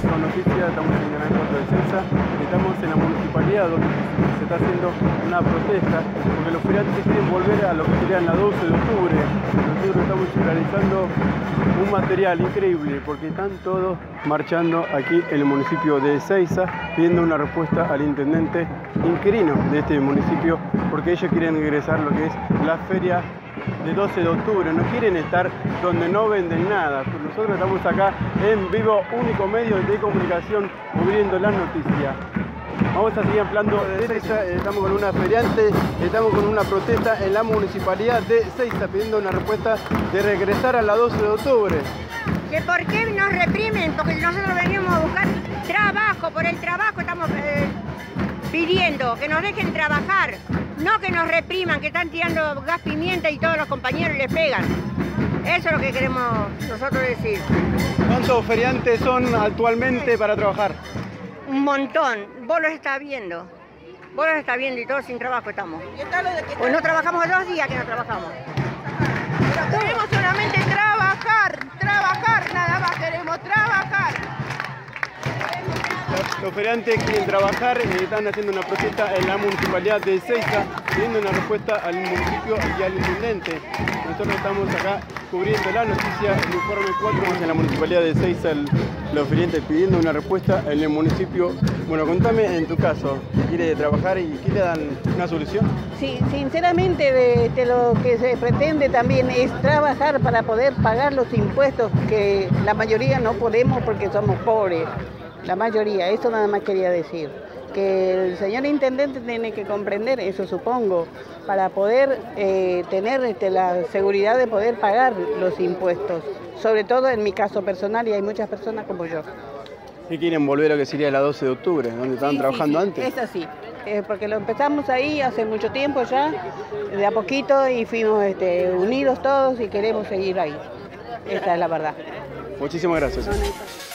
noticia, estamos en el aeropuerto de Cesa, estamos en la municipalidad donde se está haciendo una protesta, porque los feriantes quieren volver a lo que sería la 12 de octubre. Nosotros estamos realizando un material increíble, porque están todos marchando aquí en el municipio de Ceiza, pidiendo una respuesta al intendente inquilino de este municipio, porque ellos quieren ingresar lo que es la feria de 12 de octubre, no quieren estar donde no venden nada. Nosotros estamos acá en vivo, único medio de comunicación, cubriendo las noticias. Vamos a seguir hablando de Seiza, estamos con una feriante, estamos con una protesta en la municipalidad de Seiza pidiendo una respuesta de regresar a la 12 de octubre. ¿Que ¿Por qué nos reprimen? Porque nosotros venimos a buscar trabajo, por el trabajo estamos eh, pidiendo que nos dejen trabajar. No que nos repriman, que están tirando gas pimienta y todos los compañeros les pegan. Eso es lo que queremos nosotros decir. ¿Cuántos feriantes son actualmente para trabajar? Un montón. Vos los estás viendo. Vos los estás viendo y todos sin trabajo estamos. Pues no trabajamos dos días que no trabajamos. Los feriantes quieren trabajar y están haciendo una protesta en la municipalidad de Ceiza, pidiendo una respuesta al municipio y al intendente. Nosotros estamos acá cubriendo la noticia, el informe 4 en la municipalidad de Ceiza, los feriantes pidiendo una respuesta en el municipio. Bueno, contame en tu caso, ¿quiere trabajar y quiere dar una solución? Sí, sinceramente de, de lo que se pretende también es trabajar para poder pagar los impuestos que la mayoría no podemos porque somos pobres la mayoría, eso nada más quería decir. Que el señor intendente tiene que comprender, eso supongo, para poder eh, tener este, la seguridad de poder pagar los impuestos, sobre todo en mi caso personal y hay muchas personas como yo. ¿Qué quieren volver a lo que sería la 12 de octubre, donde estaban Sí, trabajando sí, sí, antes? Es así, eh, porque lo empezamos ahí hace mucho tiempo ya, de a poquito y fuimos este, unidos todos y queremos seguir ahí. Esa es la verdad. Muchísimas gracias.